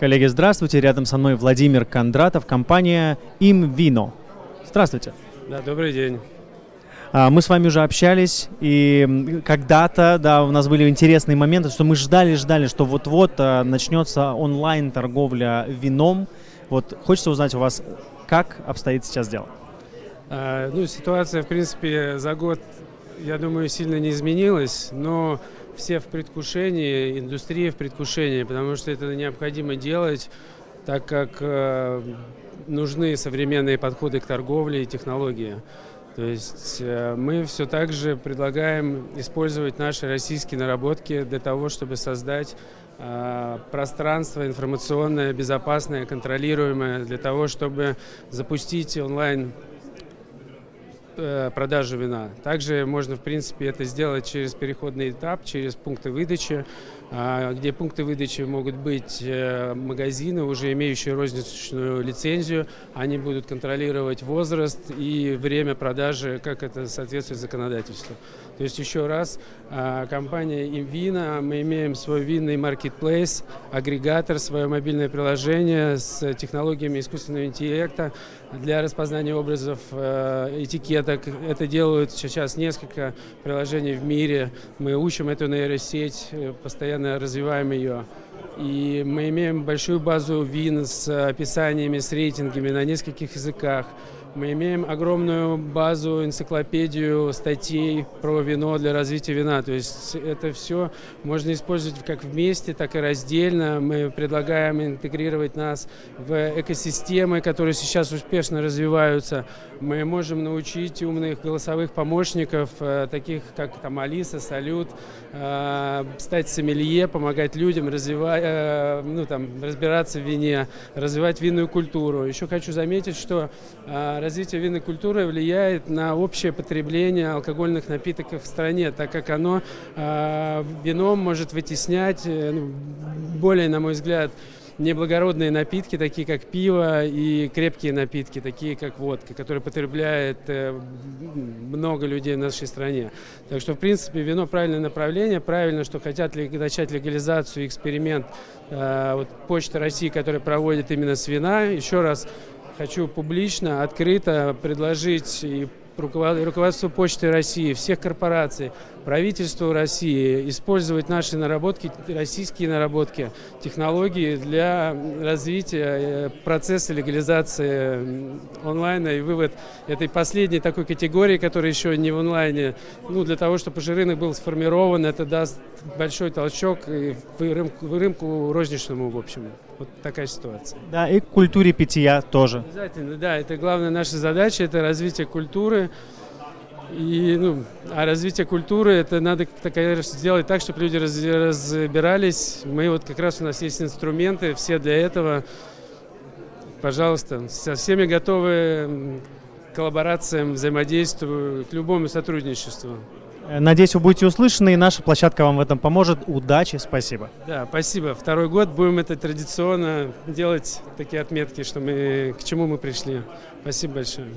Коллеги, здравствуйте. Рядом со мной Владимир Кондратов, компания Им Вино. Здравствуйте. Да, добрый день. А, мы с вами уже общались, и когда-то, да, у нас были интересные моменты, что мы ждали-ждали, что вот-вот а, начнется онлайн-торговля вином. Вот хочется узнать у вас, как обстоит сейчас дело? А, ну, ситуация, в принципе, за год, я думаю, сильно не изменилась, но все в предвкушении, индустрия в предвкушении, потому что это необходимо делать, так как э, нужны современные подходы к торговле и технологии. То есть э, мы все так же предлагаем использовать наши российские наработки для того, чтобы создать э, пространство информационное, безопасное, контролируемое, для того, чтобы запустить онлайн продажу вина. Также можно, в принципе, это сделать через переходный этап, через пункты выдачи, а, где пункты выдачи могут быть э, магазины, уже имеющие розничную лицензию. Они будут контролировать возраст и время продажи, как это соответствует законодательству. То есть еще раз, а, компания Имвина, мы имеем свой винный маркетплейс, агрегатор, свое мобильное приложение с технологиями искусственного интеллекта для распознания образов, э, этикеток. Это делают сейчас несколько приложений в мире. Мы учим эту нейросеть, э, постоянно развиваем ее. И мы имеем большую базу вин с описаниями, с рейтингами на нескольких языках. Мы имеем огромную базу, энциклопедию статей про вино для развития вина. То есть это все можно использовать как вместе, так и раздельно. Мы предлагаем интегрировать нас в экосистемы, которые сейчас успешно развиваются. Мы можем научить умных голосовых помощников, э, таких как там Алиса, Салют, э, стать сомелье, помогать людям развивать, э, ну, там, разбираться в вине, развивать винную культуру. Еще хочу заметить, что развитие винной культуры влияет на общее потребление алкогольных напитоков в стране, так как оно э, вином может вытеснять, э, ну, более, на мой взгляд, неблагородные напитки, такие как пиво, и крепкие напитки, такие как водка, которые потребляет э, много людей в нашей стране. Так что, в принципе, вино правильное направление. Правильно, что хотят начать легализацию, эксперимент э, вот, Почта России, которая проводит именно с вина. Еще раз хочу публично, открыто предложить и руководству Почты России, всех корпораций, правительству России использовать наши наработки, российские наработки, технологии для развития э, процесса легализации онлайна и вывод этой последней такой категории, которая еще не в онлайне, ну, для того, чтобы уже рынок был сформирован, это даст большой толчок и в рынку, в рынку розничному, в общем. Вот такая ситуация. Да, и к культуре питья тоже. Обязательно, да, это главная наша задача, это развитие культуры, и, ну, а развитие культуры, это надо так, сделать так, чтобы люди раз, разбирались. Мы вот как раз у нас есть инструменты, все для этого. Пожалуйста, со всеми готовы к коллаборациям, взаимодействию, к любому сотрудничеству. Надеюсь, вы будете услышаны, и наша площадка вам в этом поможет. Удачи, спасибо. Да, спасибо. Второй год будем это традиционно делать, такие отметки, что мы, к чему мы пришли. Спасибо большое.